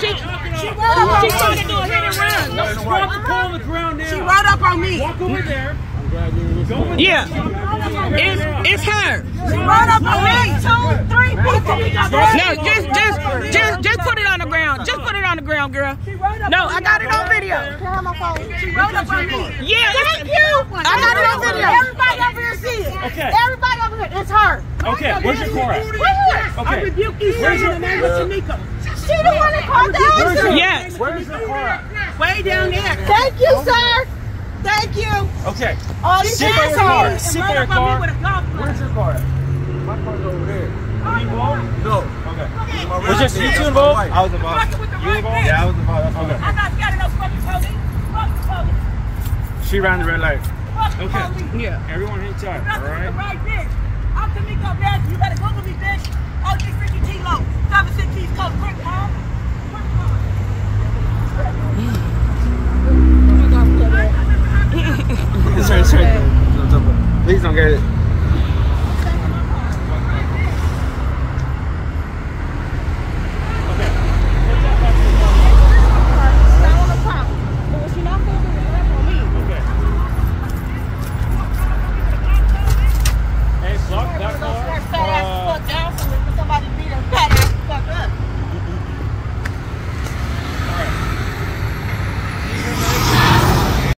She, she, she, she trying to do a hit and run. Let's drop the car on the ground now. She rode up on me. Walk over there. Over Yeah. there. It's, it's her. She rode up on me. Two, three people. No, just, just, just, just put it on the ground. Just put it on the ground, girl. No, I got it on video. She rode up on me. Yeah, thank you. I got it on video. Everybody over here see it. Okay. Everybody over here. It's her. Okay, where's your car at? Right here. Okay. rebuke you, Where's sir, your- in the name of uh, Tanika. She the one that called the Where's your, answer. Yes. Where's the car? Way down there. Thank you, sir. Thank you. Okay. All these Sit by your car. assholes. Sit And by your run up on car. me with a golf club. Where's your car at? My car's over there. Are you involved? No. Okay. My Was red just you two involved? I was involved. Fucking with the You right involved? Yeah, I was involved. That's okay. I'm not scared of no fucking police. Fuck the police. She ran the red light. Fuck the Okay. police. Yeah. Everyone hang tight, Fuck all with the right? right bitch. I'm Tanika, bitch. You better Google me, bitch. Please don't get it.